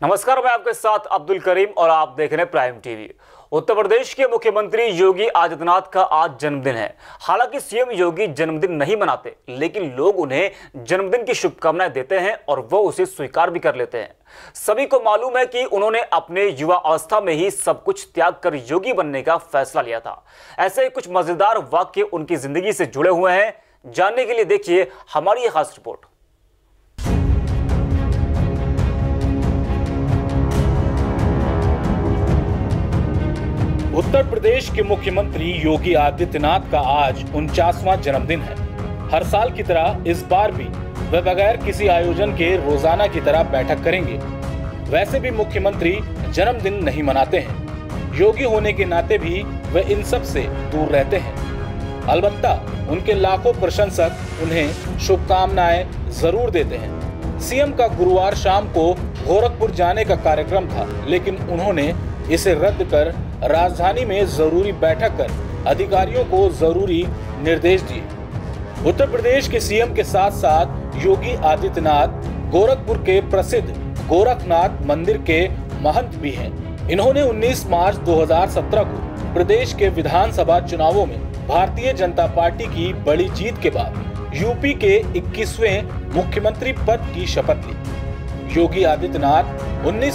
नमस्कार, मैं आपके साथ अब्दुल करीम और आप देख रहे हैं प्राइम टीवी। उत्तर प्रदेश के मुख्यमंत्री योगी आदित्यनाथ का आज जन्मदिन है। हालाँकि सीएम योगी जन्मदिन नहीं मनाते, लेकिन लोग उन्हें जन्मदिन की शुभकामनाएँ देते हैं और वो उसे स्वीकार भी कर लेते हैं। सभी को मालूम है कि उन्होंने अपने युवा अवस्था में ही सब कुछ त्याग कर योगी बनने का फैसला लिया था। ऐसे ही कुछ मज़ेदार वाक्य उनकी ज़िंदगी से जुड़े हुए हैं। जानने के लिए देखिए हमारी खास रिपोर्ट। उत्तर प्रदेश के मुख्यमंत्री योगी आदित्यनाथ का आज उनचासवा जन्मदिन है। हर साल की तरह इस बार भी वे बगैर किसी आयोजन के रोज़ाना की तरह बैठक करेंगे। वैसे भी मुख्यमंत्री जन्मदिन नहीं मनाते हैं। योगी होने के नाते भी वे इन सबसे दूर रहते हैं। अलबत्ता उनके लाखों प्रशंसक उन्हें शुभकामनाएँ ज़रूर देते हैं। सीएम का गुरुवार शाम को गोरखपुर जाने का कार्यक्रम था, लेकिन उन्होंने इसे रद्द कर राजधानी में ज़रूरी बैठक कर अधिकारियों को ज़रूरी निर्देश दिए। उत्तर प्रदेश के सीएम के साथ साथ योगी आदित्यनाथ, गोरखपुर के प्रसिद्ध गोरखनाथ मंदिर के महंत भी हैं। इन्होंने 19 मार्च 2017 को प्रदेश के विधानसभा चुनावों में भारतीय जनता पार्टी की बड़ी जीत के बाद यूपी के 21वें मुख्यमंत्री पद की शपथ ली। योगी आदित्यनाथ उन्नीस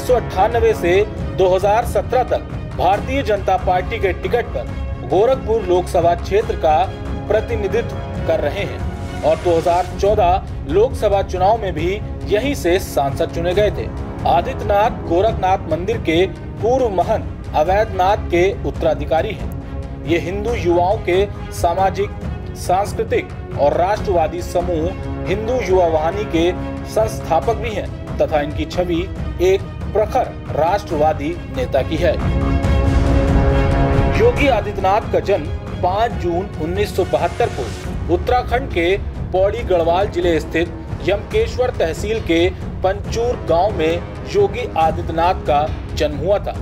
से 2017 तक भारतीय जनता पार्टी के टिकट पर गोरखपुर लोकसभा क्षेत्र का प्रतिनिधित्व कर रहे हैं और 2014 लोकसभा चुनाव में भी यहीं से सांसद चुने गए थे। आदित्यनाथ, गोरखनाथ मंदिर के पूर्व महंत अवैधनाथ के उत्तराधिकारी हैं। ये हिंदू युवाओं के सामाजिक, सांस्कृतिक और राष्ट्रवादी समूह हिंदू युवा वाहिनी के संस्थापक भी हैं, तथा इनकी छवि एक प्रखर राष्ट्रवादी नेता की है। योगी आदित्यनाथ का जन्म 5 जून 1972 को उत्तराखंड के पौड़ी गढ़वाल ज़िले स्थित यमकेश्वर तहसील के पंचूर गाँव में योगी आदित्यनाथ का जन्म हुआ था।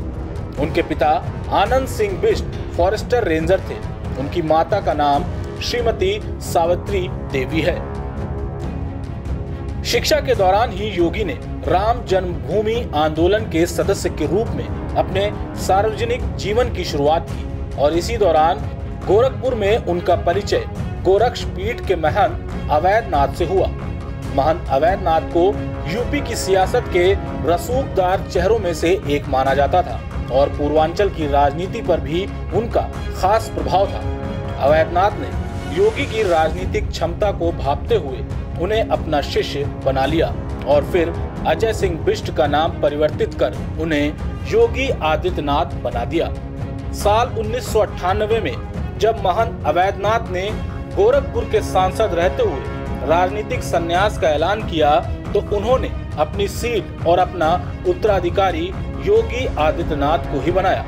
उनके पिता आनंद सिंह बिष्ट फॉरेस्टर रेंजर थे। उनकी माता का नाम श्रीमती सावित्री देवी है। शिक्षा के दौरान ही योगी ने राम जन्मभूमि आंदोलन के सदस्य के रूप में अपने सार्वजनिक जीवन की शुरुआत की और इसी दौरान गोरखपुर में उनका परिचय गोरक्ष पीठ के महंत अवैधनाथ से हुआ। महंत अवैधनाथ को यूपी की सियासत के रसूखदार चेहरों में से एक माना जाता था और पूर्वांचल की राजनीति पर भी उनका खास प्रभाव था। अवैधनाथ ने योगी की राजनीतिक क्षमता को भापते हुए उन्हें अपना शिष्य बना लिया और फिर अजय सिंह बिष्ट का नाम परिवर्तित कर उन्हें योगी आदित्यनाथ बना दिया। साल उन्नीस सौ अठानवे में जब महंत अवैधनाथ ने गोरखपुर के सांसद रहते हुए राजनीतिक संन्यास का ऐलान किया तो उन्होंने अपनी सीट और अपना उत्तराधिकारी योगी आदित्यनाथ को ही बनाया।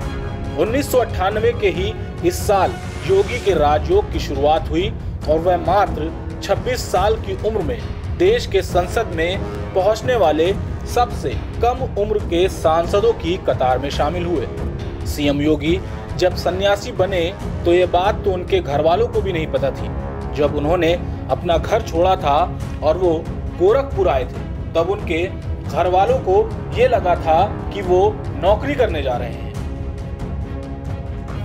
उन्नीस सौ अट्ठानवे के ही इस साल योगी के राजयोग की शुरुआत हुई और वह मात्र 26 साल की उम्र में देश के संसद में पहुँचने वाले सबसे कम उम्र के सांसदों की कतार में शामिल हुए। सीएम योगी जब सन्यासी बने तो ये बात तो उनके घर वालों को भी नहीं पता थी। जब उन्होंने अपना घर छोड़ा था और वो गोरखपुर आए थे, तब उनके घर वालों को ये लगा था कि वो नौकरी करने जा रहे हैं।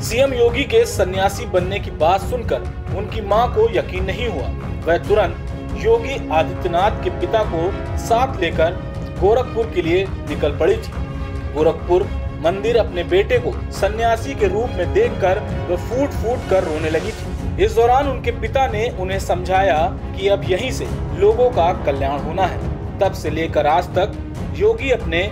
सीएम योगी के सन्यासी बनने की बात सुनकर उनकी माँ को यकीन नहीं हुआ। वह तुरंत योगी आदित्यनाथ के पिता को साथ लेकर गोरखपुर के लिए निकल पड़ी थी। गोरखपुर मंदिर अपने बेटे को सन्यासी के रूप में देखकर वह फूट फूट कर रोने लगी थी। इस दौरान उनके पिता ने उन्हें समझाया कि अब यहीं से लोगों का कल्याण होना है। तब से लेकर आज तक योगी अपने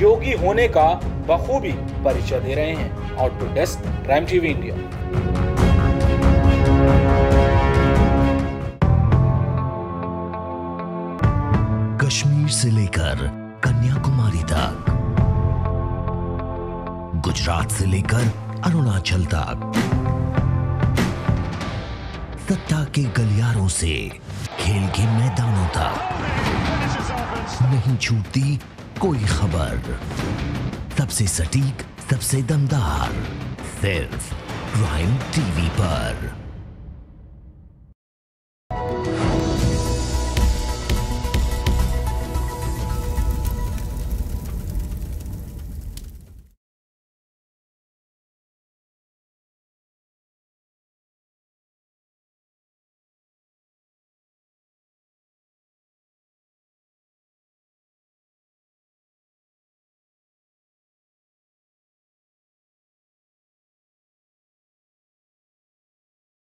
योगी होने का बखूबी परिचय दे रहे हैं। Out desk prime TV India Kashmir से लेकर कन्याकुमारी तक। गुजरात से लेकर अरुणाचल तक। सत्ता के गलियारों से खेल के मैदानों तक। नहीं छूटती कोई खबर। सबसे सटीक सबसे दमदार सिर्फ़ प्राइम टीवी पर।